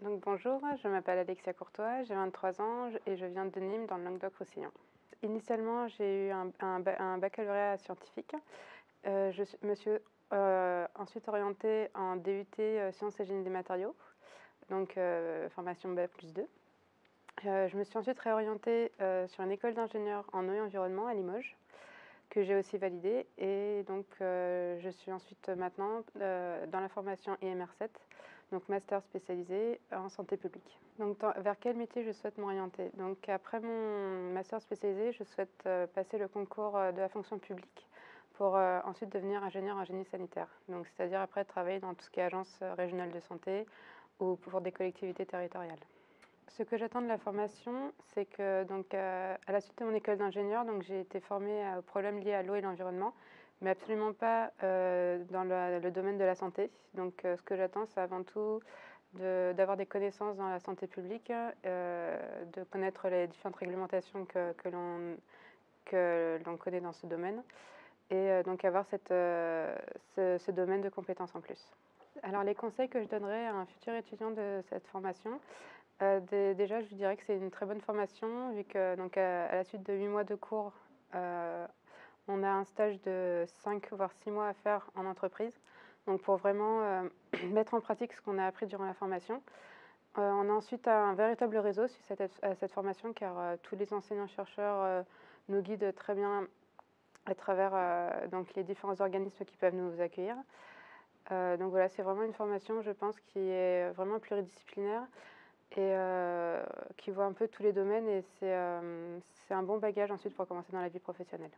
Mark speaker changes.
Speaker 1: Donc, bonjour, je m'appelle Alexia Courtois, j'ai 23 ans et je viens de Nîmes dans le Languedoc-Roussillon. Initialement, j'ai eu un, baccalauréat scientifique. Euh, je me suis euh, ensuite orientée en DUT euh, Sciences et Génie des matériaux, donc formation B plus 2. je me suis ensuite réorientée sur une école d'ingénieur en eau et environnement à Limoges que j'ai aussi validée et donc je suis ensuite maintenant dans la formation IMR7 donc master spécialisé en santé publique. Donc vers quel métier je souhaite m'orienter? Donc après mon master spécialisé, je souhaite euh, passer le concours euh, de la fonction publique pour euh, ensuite devenir ingénieur en génie sanitaire. Donc c'est-à-dire après travailler dans tout ce qui est agence régionale de santé ou pour des collectivités territoriales. Ce que j'attends de la formation, c'est que donc, à la suite de mon école d'ingénieur, j'ai été formée aux problèmes liés à l'eau et l'environnement mais absolument pas euh, dans le, domaine de la santé. Donc euh, ce que j'attends, c'est avant tout d'avoir des connaissances dans la santé publique, euh, de connaître les différentes réglementations que l'on connaît dans ce domaine, et donc avoir cette, ce, domaine de compétences en plus. Alors les conseils que je donnerais à un futur étudiant de cette formation, déjà je lui dirais que c'est une très bonne formation, vu que donc, à, la suite de 8 mois de cours, on a un stage de 5 voire 6 mois à faire en entreprise, donc pour vraiment euh, mettre en pratique ce qu'on a appris durant la formation. Euh, on a ensuite un véritable réseau sur cette, formation car euh, tous les enseignants-chercheurs nous guident très bien à travers donc les différents organismes qui peuvent nous accueillir. donc voilà, c'est vraiment une formation, je pense, qui est vraiment pluridisciplinaire et qui voit un peu tous les domaines et c'est un bon bagage ensuite pour commencer dans la vie professionnelle.